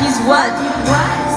he's what? What?